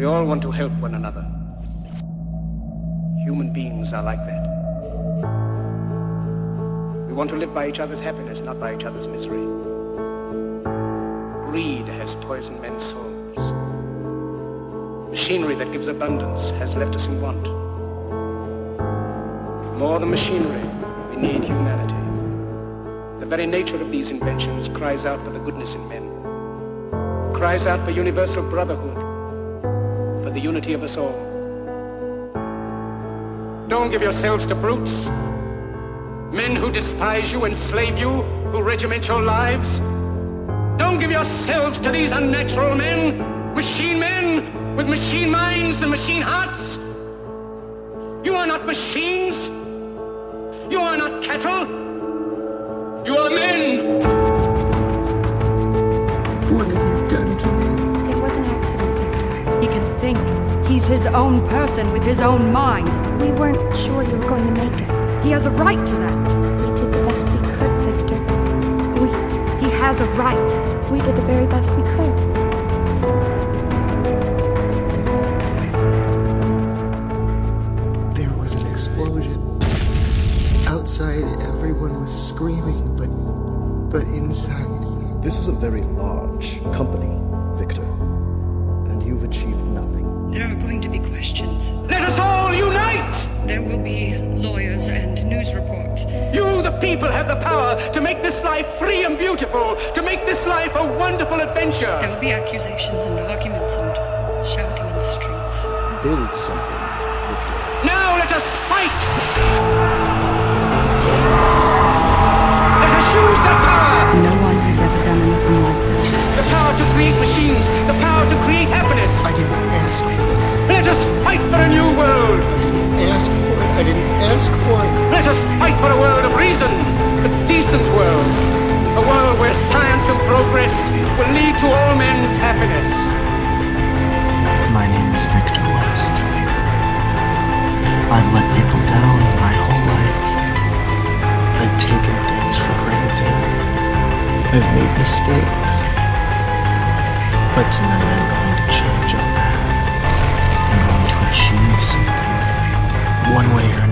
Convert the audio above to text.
We all want to help one another. Human beings are like that. We want to live by each other's happiness, not by each other's misery. Greed has poisoned men's souls. Machinery that gives abundance has left us in want. More than machinery, we need humanity. The very nature of these inventions cries out for the goodness in men, cries out for universal brotherhood, the unity of us all. Don't give yourselves to brutes, men who despise you, enslave you, who regiment your lives. Don't give yourselves to these unnatural men, machine men with machine minds and machine hearts. You are not machines. He's his own person with his own mind. We weren't sure you were going to make it. He has a right to that. We did the best we could, Victor. We He has a right. we did the very best we could. There was an explosion. Outside, everyone was screaming, but but inside, This is a very large company, Victor. And you've achieved nothing. There are going to be questions. Let us all unite! There will be lawyers and news reports. You, the people, have the power to make this life free and beautiful, to make this life a wonderful adventure. There will be accusations and arguments and shouting in the streets. Build something, Let us fight for a world of reason, a decent world. A world where science and progress will lead to all men's happiness. My name is Victor West. I've let people down my whole life. I've taken things for granted. I've made mistakes. But tonight I'm going to change all that. I'm going to achieve something. One way or another,